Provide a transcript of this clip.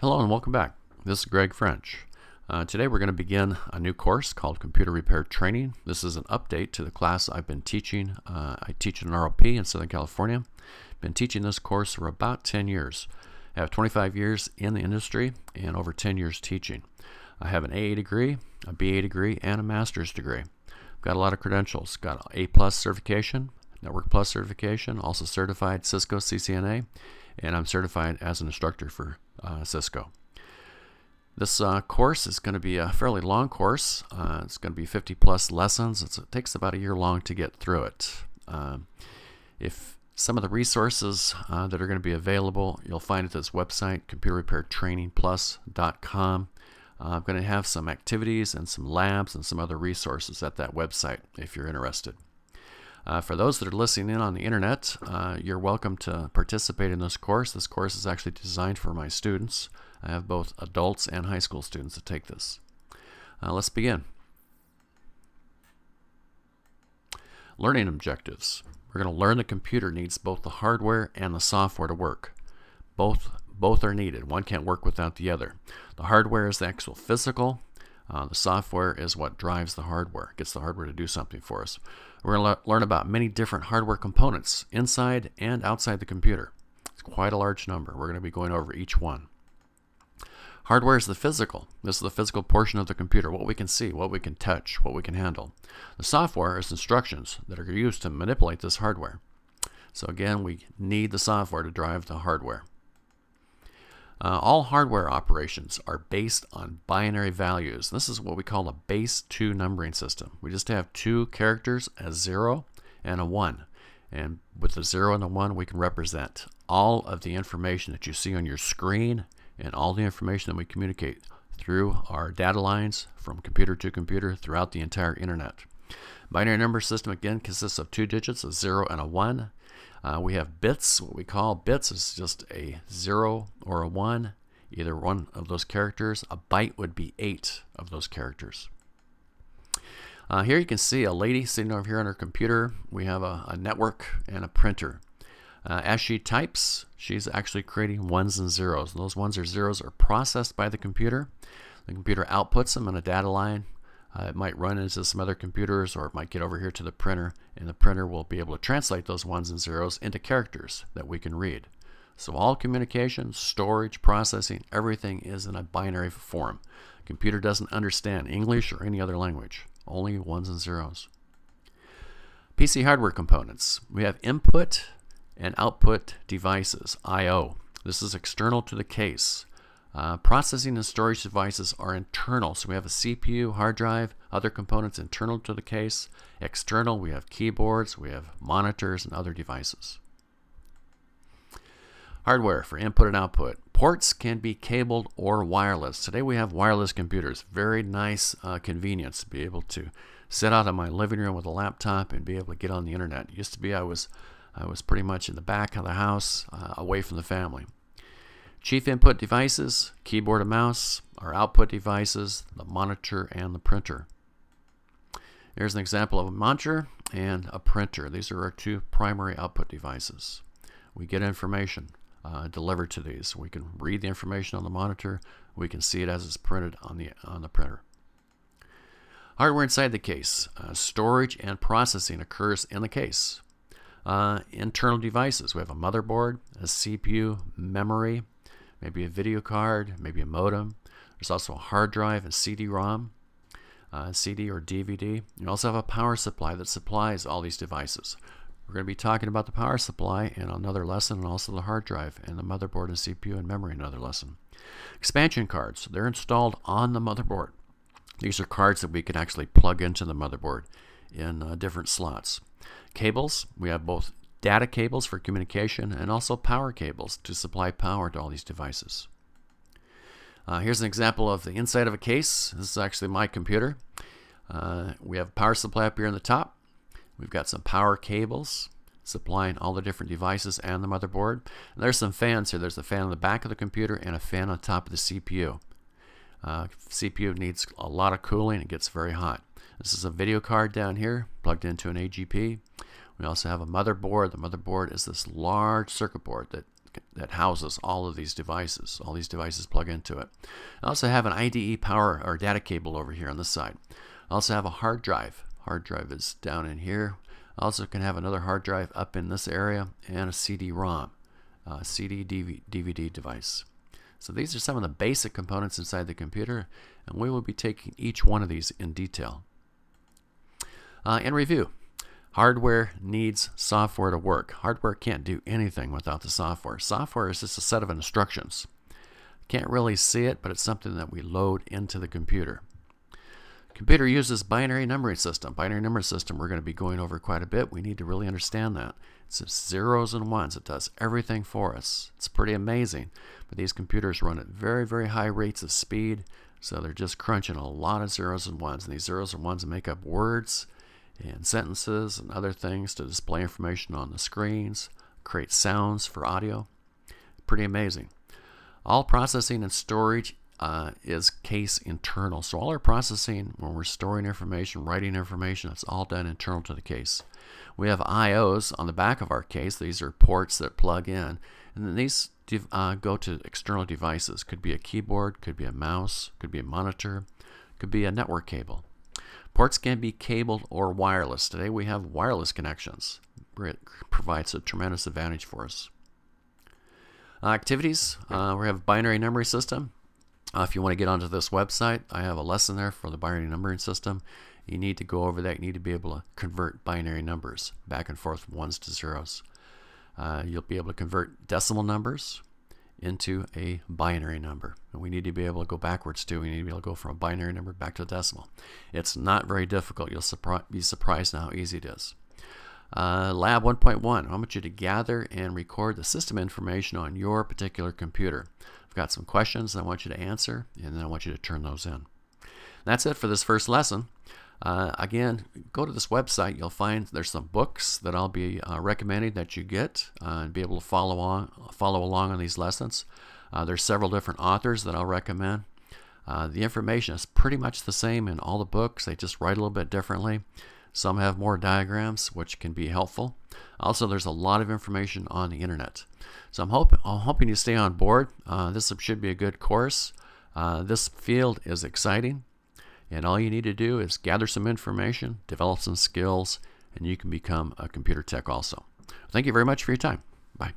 Hello and welcome back. This is Greg French. Uh, today we're going to begin a new course called Computer Repair Training. This is an update to the class I've been teaching. Uh, I teach at an ROP in Southern California. Been teaching this course for about 10 years. I have 25 years in the industry and over 10 years teaching. I have an AA degree, a BA degree, and a master's degree. I've got a lot of credentials. Got A plus certification, Network Plus certification, also certified Cisco CCNA, and I'm certified as an instructor for Cisco. This uh, course is going to be a fairly long course. Uh, it's going to be 50 plus lessons. It's, it takes about a year long to get through it. Um, if some of the resources uh, that are going to be available, you'll find at this website, computerrepairtrainingplus.com. Uh, I'm going to have some activities and some labs and some other resources at that website if you're interested. Uh, for those that are listening in on the internet, uh, you're welcome to participate in this course. This course is actually designed for my students. I have both adults and high school students that take this. Uh, let's begin. Learning objectives. We're going to learn the computer needs both the hardware and the software to work. Both, both are needed. One can't work without the other. The hardware is the actual physical. Uh, the software is what drives the hardware, gets the hardware to do something for us. We're going to learn about many different hardware components inside and outside the computer. It's quite a large number. We're going to be going over each one. Hardware is the physical. This is the physical portion of the computer, what we can see, what we can touch, what we can handle. The software is instructions that are used to manipulate this hardware. So again, we need the software to drive the hardware. Uh, all hardware operations are based on binary values. This is what we call a base 2 numbering system. We just have two characters, a 0 and a 1. And with the 0 and the 1, we can represent all of the information that you see on your screen and all the information that we communicate through our data lines from computer to computer throughout the entire internet. Binary number system again consists of two digits, a 0 and a 1. Uh, we have bits. What we call bits is just a 0 or a 1, either one of those characters. A byte would be eight of those characters. Uh, here you can see a lady sitting over here on her computer. We have a, a network and a printer. Uh, as she types, she's actually creating ones and zeros. And those ones or zeros are processed by the computer. The computer outputs them in a data line uh, it might run into some other computers or it might get over here to the printer and the printer will be able to translate those ones and zeros into characters that we can read. So all communication, storage, processing, everything is in a binary form. Computer doesn't understand English or any other language, only ones and zeros. PC hardware components. We have input and output devices, I.O. This is external to the case. Uh, processing and storage devices are internal. So we have a CPU, hard drive, other components internal to the case. External, we have keyboards, we have monitors, and other devices. Hardware for input and output. Ports can be cabled or wireless. Today we have wireless computers. Very nice uh, convenience to be able to sit out in my living room with a laptop and be able to get on the internet. It used to be I was I was pretty much in the back of the house, uh, away from the family. Chief input devices, keyboard and mouse, our output devices, the monitor and the printer. Here's an example of a monitor and a printer. These are our two primary output devices. We get information uh, delivered to these. We can read the information on the monitor. We can see it as it's printed on the, on the printer. Hardware inside the case. Uh, storage and processing occurs in the case. Uh, internal devices. We have a motherboard, a CPU, memory, maybe a video card, maybe a modem. There's also a hard drive and CD-ROM, uh, CD or DVD. You also have a power supply that supplies all these devices. We're going to be talking about the power supply in another lesson and also the hard drive and the motherboard and CPU and memory in another lesson. Expansion cards, they're installed on the motherboard. These are cards that we can actually plug into the motherboard in uh, different slots. Cables, we have both data cables for communication, and also power cables to supply power to all these devices. Uh, here's an example of the inside of a case. This is actually my computer. Uh, we have power supply up here on the top. We've got some power cables supplying all the different devices and the motherboard. And there's some fans here. There's a fan on the back of the computer and a fan on top of the CPU. Uh, CPU needs a lot of cooling. It gets very hot. This is a video card down here plugged into an AGP. We also have a motherboard. The motherboard is this large circuit board that that houses all of these devices. All these devices plug into it. I also have an IDE power or data cable over here on this side. I also have a hard drive. Hard drive is down in here. I also can have another hard drive up in this area and a CD-ROM, uh, CD DVD device. So these are some of the basic components inside the computer, and we will be taking each one of these in detail. Uh, in review, hardware needs software to work. Hardware can't do anything without the software. Software is just a set of instructions. Can't really see it, but it's something that we load into the computer. Computer uses binary numbering system. Binary number system we're going to be going over quite a bit. We need to really understand that. It's zeros and ones. It does everything for us. It's pretty amazing. But these computers run at very, very high rates of speed. So they're just crunching a lot of zeros and ones. And these zeros and ones make up words and sentences and other things to display information on the screens, create sounds for audio. Pretty amazing. All processing and storage uh, is case internal. So all our processing, when we're storing information, writing information, it's all done internal to the case. We have IOs on the back of our case. These are ports that plug in. And then these uh, go to external devices. Could be a keyboard, could be a mouse, could be a monitor, could be a network cable. Ports can be cabled or wireless. Today we have wireless connections. It provides a tremendous advantage for us. Uh, activities, uh, we have binary numbering system. Uh, if you want to get onto this website, I have a lesson there for the binary numbering system. You need to go over that. You need to be able to convert binary numbers back and forth, ones to zeros. Uh, you'll be able to convert decimal numbers into a binary number. And we need to be able to go backwards too. We need to be able to go from a binary number back to a decimal. It's not very difficult. You'll surpri be surprised how easy it is. Uh, Lab 1.1, I want you to gather and record the system information on your particular computer. I've got some questions I want you to answer, and then I want you to turn those in. That's it for this first lesson. Uh, again, go to this website. You'll find there's some books that I'll be uh, recommending that you get uh, and be able to follow on, follow along on these lessons. Uh, there's several different authors that I'll recommend. Uh, the information is pretty much the same in all the books. They just write a little bit differently. Some have more diagrams, which can be helpful. Also, there's a lot of information on the internet. So I'm, hope, I'm hoping you stay on board. Uh, this should be a good course. This field is exciting, and all you need to do is gather some information, develop some skills, and you can become a computer tech also. Thank you very much for your time. Bye.